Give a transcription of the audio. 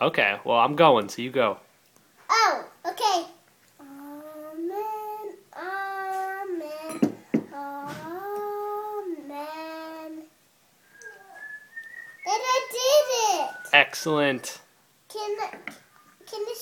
Okay, well, I'm going, so you go. Oh, okay. Amen. Amen. Amen. And I did it. Excellent. Can can you?